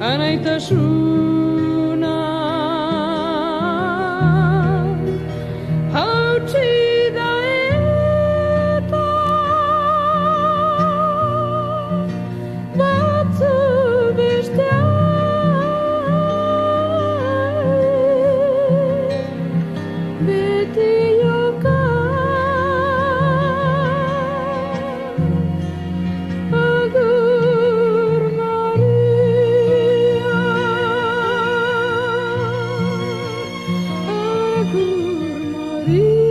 anaitasuna hautsida eta Agur Maria